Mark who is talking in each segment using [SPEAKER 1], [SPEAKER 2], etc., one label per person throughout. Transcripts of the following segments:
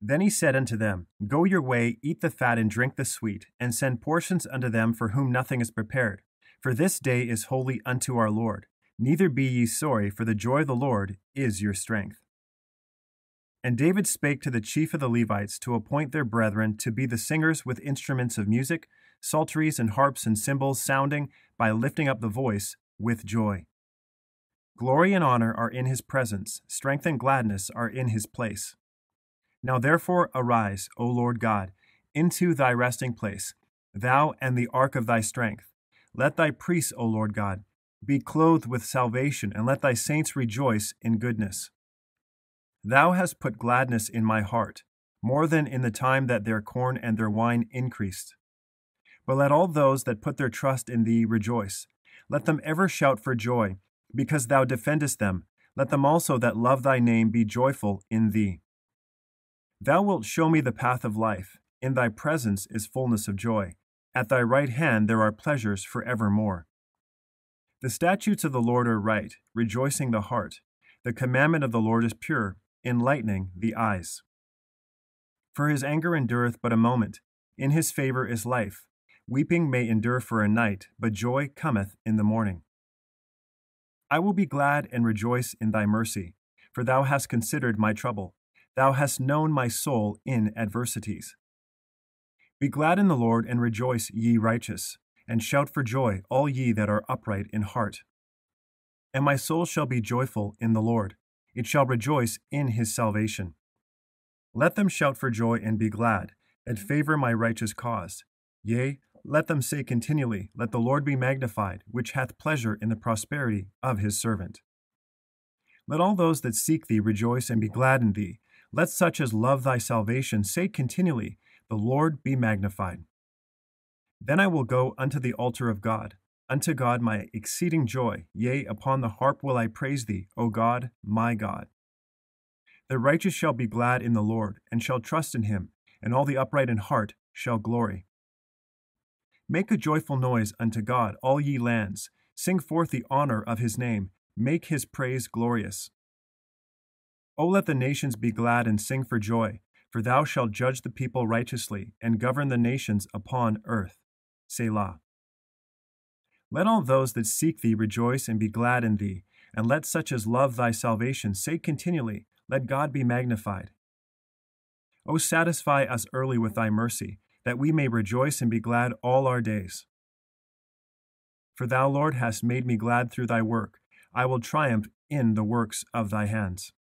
[SPEAKER 1] Then he said unto them, Go your way, eat the fat and drink the sweet, and send portions unto them for whom nothing is prepared. For this day is holy unto our Lord. Neither be ye sorry, for the joy of the Lord is your strength. And David spake to the chief of the Levites to appoint their brethren to be the singers with instruments of music, psalteries and harps and cymbals sounding by lifting up the voice with joy. Glory and honor are in his presence, strength and gladness are in his place. Now therefore arise, O Lord God, into thy resting place, thou and the ark of thy strength. Let thy priests, O Lord God, be clothed with salvation, and let thy saints rejoice in goodness. Thou hast put gladness in my heart, more than in the time that their corn and their wine increased. But let all those that put their trust in thee rejoice. Let them ever shout for joy, because thou defendest them. Let them also that love thy name be joyful in thee. Thou wilt show me the path of life. In thy presence is fullness of joy. At thy right hand there are pleasures for evermore. The statutes of the Lord are right, rejoicing the heart. The commandment of the Lord is pure, enlightening the eyes. For his anger endureth but a moment, in his favor is life. Weeping may endure for a night, but joy cometh in the morning. I will be glad and rejoice in thy mercy, for thou hast considered my trouble. Thou hast known my soul in adversities. Be glad in the Lord and rejoice, ye righteous, and shout for joy, all ye that are upright in heart. And my soul shall be joyful in the Lord, it shall rejoice in his salvation. Let them shout for joy and be glad, and favor my righteous cause. Yea, let them say continually, Let the Lord be magnified, which hath pleasure in the prosperity of his servant. Let all those that seek thee rejoice and be glad in thee. Let such as love thy salvation say continually, The Lord be magnified. Then I will go unto the altar of God, unto God my exceeding joy. Yea, upon the harp will I praise thee, O God, my God. The righteous shall be glad in the Lord, and shall trust in him, and all the upright in heart shall glory. Make a joyful noise unto God, all ye lands. Sing forth the honor of his name. Make his praise glorious. O let the nations be glad and sing for joy, for thou shalt judge the people righteously, and govern the nations upon earth. Selah. Let all those that seek thee rejoice and be glad in thee, and let such as love thy salvation say continually, Let God be magnified. O satisfy us early with thy mercy, that we may rejoice and be glad all our days. For thou, Lord, hast made me glad through thy work. I will triumph in the works of thy hands.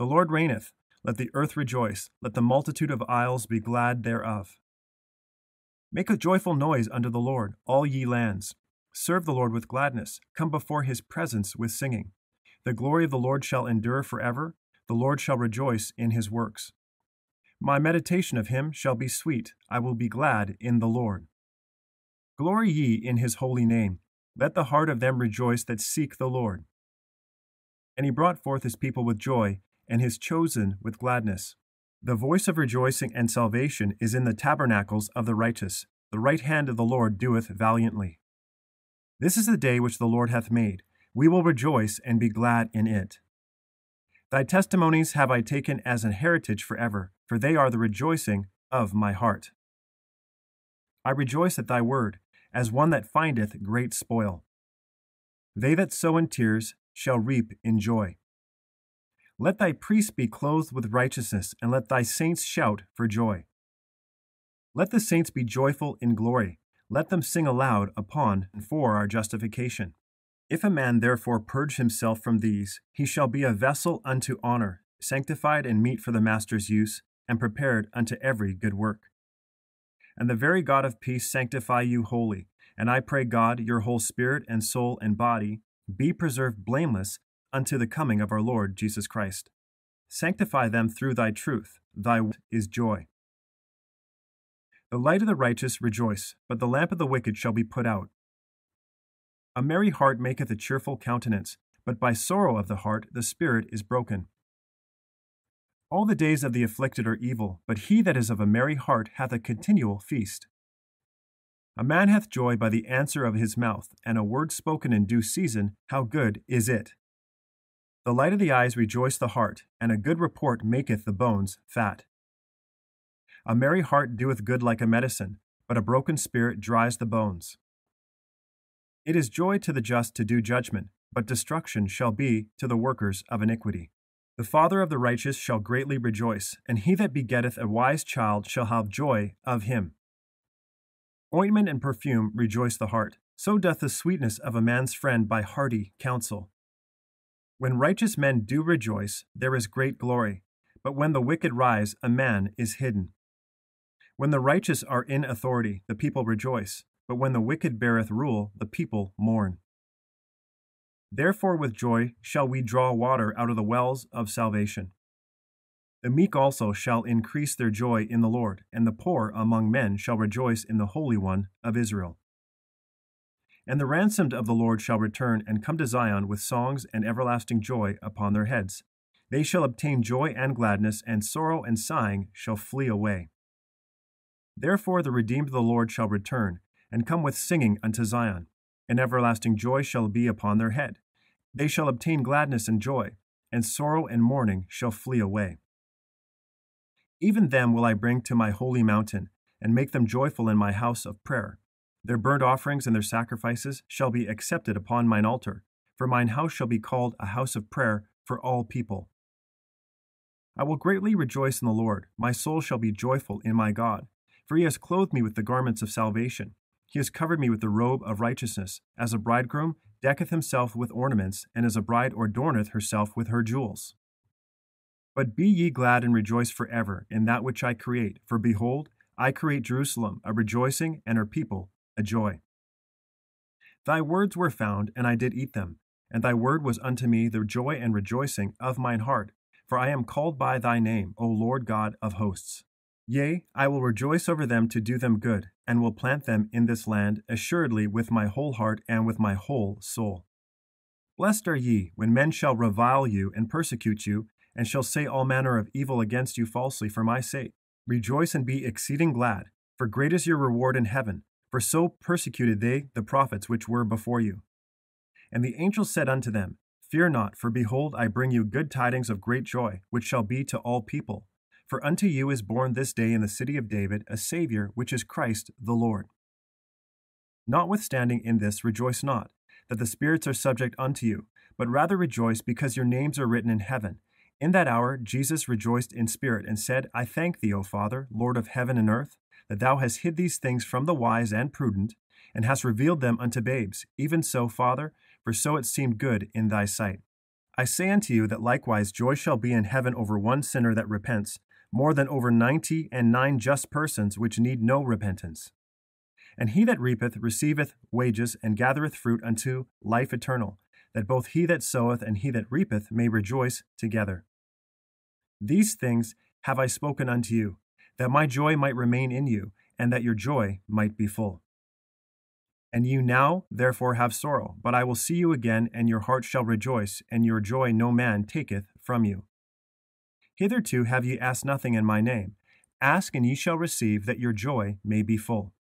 [SPEAKER 1] The Lord reigneth. Let the earth rejoice. Let the multitude of isles be glad thereof. Make a joyful noise unto the Lord, all ye lands. Serve the Lord with gladness. Come before his presence with singing. The glory of the Lord shall endure forever. The Lord shall rejoice in his works. My meditation of him shall be sweet. I will be glad in the Lord. Glory ye in his holy name. Let the heart of them rejoice that seek the Lord. And he brought forth his people with joy and his chosen with gladness. The voice of rejoicing and salvation is in the tabernacles of the righteous. The right hand of the Lord doeth valiantly. This is the day which the Lord hath made. We will rejoice and be glad in it. Thy testimonies have I taken as an heritage forever, for they are the rejoicing of my heart. I rejoice at thy word, as one that findeth great spoil. They that sow in tears shall reap in joy. Let thy priests be clothed with righteousness, and let thy saints shout for joy. Let the saints be joyful in glory. Let them sing aloud upon and for our justification. If a man therefore purge himself from these, he shall be a vessel unto honor, sanctified and meet for the master's use, and prepared unto every good work. And the very God of peace sanctify you wholly. And I pray God, your whole spirit and soul and body be preserved blameless unto the coming of our Lord Jesus Christ. Sanctify them through thy truth. Thy word is joy. The light of the righteous rejoice, but the lamp of the wicked shall be put out. A merry heart maketh a cheerful countenance, but by sorrow of the heart the spirit is broken. All the days of the afflicted are evil, but he that is of a merry heart hath a continual feast. A man hath joy by the answer of his mouth, and a word spoken in due season, how good is it! The light of the eyes rejoice the heart, and a good report maketh the bones fat. A merry heart doeth good like a medicine, but a broken spirit dries the bones. It is joy to the just to do judgment, but destruction shall be to the workers of iniquity. The father of the righteous shall greatly rejoice, and he that begetteth a wise child shall have joy of him. Ointment and perfume rejoice the heart, so doth the sweetness of a man's friend by hearty counsel. When righteous men do rejoice, there is great glory, but when the wicked rise, a man is hidden. When the righteous are in authority, the people rejoice, but when the wicked beareth rule, the people mourn. Therefore, with joy shall we draw water out of the wells of salvation. The meek also shall increase their joy in the Lord, and the poor among men shall rejoice in the Holy One of Israel. And the ransomed of the Lord shall return and come to Zion with songs and everlasting joy upon their heads. They shall obtain joy and gladness, and sorrow and sighing shall flee away. Therefore the redeemed of the Lord shall return, and come with singing unto Zion, and everlasting joy shall be upon their head. They shall obtain gladness and joy, and sorrow and mourning shall flee away. Even them will I bring to my holy mountain, and make them joyful in my house of prayer. Their burnt offerings and their sacrifices shall be accepted upon mine altar, for mine house shall be called a house of prayer for all people. I will greatly rejoice in the Lord, my soul shall be joyful in my God, for he has clothed me with the garments of salvation. He has covered me with the robe of righteousness, as a bridegroom decketh himself with ornaments, and as a bride adorneth herself with her jewels. But be ye glad and rejoice for ever in that which I create, for behold, I create Jerusalem a rejoicing, and her people a joy. Thy words were found, and I did eat them, and thy word was unto me the joy and rejoicing of mine heart, for I am called by thy name, O Lord God of hosts. Yea, I will rejoice over them to do them good, and will plant them in this land, assuredly with my whole heart and with my whole soul. Blessed are ye, when men shall revile you and persecute you, and shall say all manner of evil against you falsely for my sake. Rejoice and be exceeding glad, for great is your reward in heaven, for so persecuted they the prophets which were before you. And the angel said unto them, Fear not, for behold, I bring you good tidings of great joy, which shall be to all people. For unto you is born this day in the city of David a Saviour, which is Christ the Lord. Notwithstanding in this, rejoice not, that the spirits are subject unto you, but rather rejoice because your names are written in heaven. In that hour Jesus rejoiced in spirit and said, I thank thee, O Father, Lord of heaven and earth, that thou hast hid these things from the wise and prudent, and hast revealed them unto babes. Even so, Father, for so it seemed good in thy sight. I say unto you that likewise joy shall be in heaven over one sinner that repents, more than over ninety and nine just persons which need no repentance. And he that reapeth receiveth wages and gathereth fruit unto life eternal, that both he that soweth and he that reapeth may rejoice together. These things have I spoken unto you, that my joy might remain in you, and that your joy might be full. And you now therefore have sorrow, but I will see you again, and your heart shall rejoice, and your joy no man taketh from you. Hitherto have ye asked nothing in my name. Ask, and ye shall receive, that your joy may be full.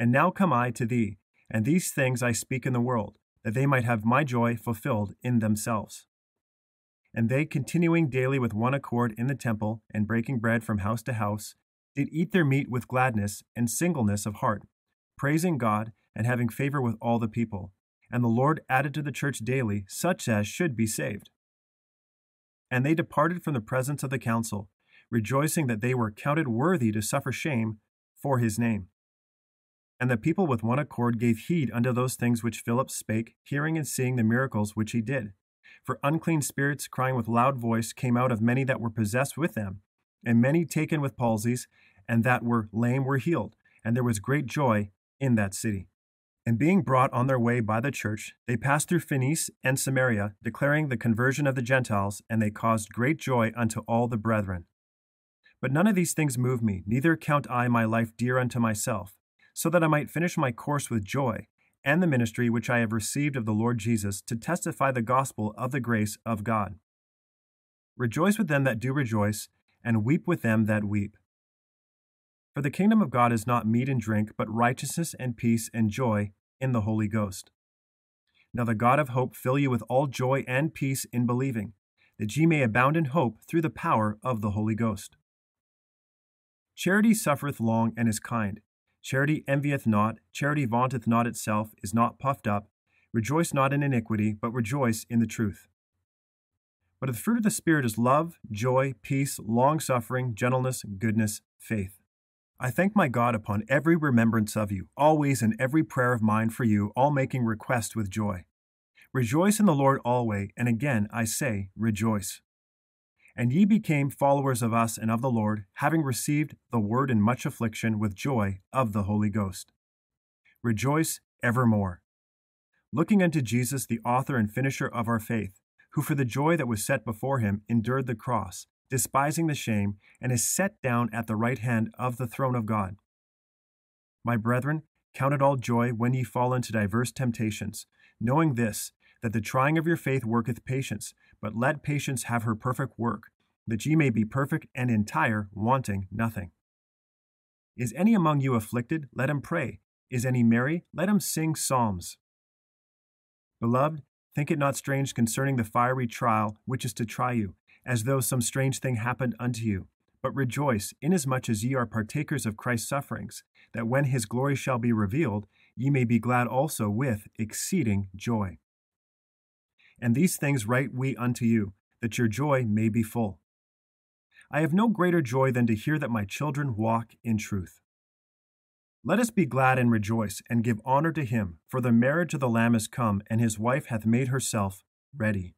[SPEAKER 1] And now come I to thee, and these things I speak in the world, that they might have my joy fulfilled in themselves. And they, continuing daily with one accord in the temple, and breaking bread from house to house, did eat their meat with gladness and singleness of heart, praising God and having favor with all the people. And the Lord added to the church daily such as should be saved. And they departed from the presence of the council, rejoicing that they were counted worthy to suffer shame for his name. And the people with one accord gave heed unto those things which Philip spake, hearing and seeing the miracles which he did. For unclean spirits, crying with loud voice, came out of many that were possessed with them, and many taken with palsies, and that were lame were healed, and there was great joy in that city. And being brought on their way by the church, they passed through Phoenice and Samaria, declaring the conversion of the Gentiles, and they caused great joy unto all the brethren. But none of these things move me, neither count I my life dear unto myself, so that I might finish my course with joy, and the ministry which I have received of the Lord Jesus, to testify the gospel of the grace of God. Rejoice with them that do rejoice, and weep with them that weep. For the kingdom of God is not meat and drink, but righteousness and peace and joy in the Holy Ghost. Now the God of hope fill you with all joy and peace in believing, that ye may abound in hope through the power of the Holy Ghost. Charity suffereth long and is kind. Charity envieth not, charity vaunteth not itself, is not puffed up, rejoice not in iniquity, but rejoice in the truth. But the fruit of the Spirit is love, joy, peace, long suffering, gentleness, goodness, faith. I thank my God upon every remembrance of you, always in every prayer of mine for you, all making request with joy. Rejoice in the Lord always, and again I say, rejoice. And ye became followers of us and of the Lord, having received the word in much affliction with joy of the Holy Ghost. Rejoice evermore. Looking unto Jesus, the author and finisher of our faith, who for the joy that was set before him endured the cross, despising the shame, and is set down at the right hand of the throne of God. My brethren, count it all joy when ye fall into diverse temptations, knowing this, that the trying of your faith worketh patience, but let patience have her perfect work, that ye may be perfect and entire, wanting nothing. Is any among you afflicted? Let him pray. Is any merry? Let him sing psalms. Beloved, think it not strange concerning the fiery trial which is to try you, as though some strange thing happened unto you. But rejoice, inasmuch as ye are partakers of Christ's sufferings, that when his glory shall be revealed, ye may be glad also with exceeding joy. And these things write we unto you, that your joy may be full. I have no greater joy than to hear that my children walk in truth. Let us be glad and rejoice, and give honor to him, for the marriage of the Lamb is come, and his wife hath made herself ready.